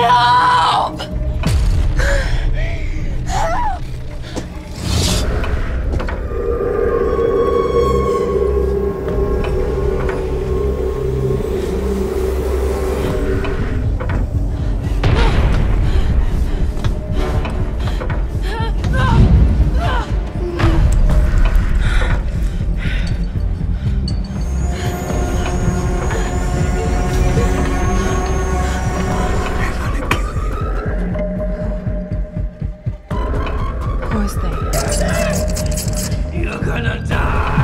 い。course they. You're gonna die!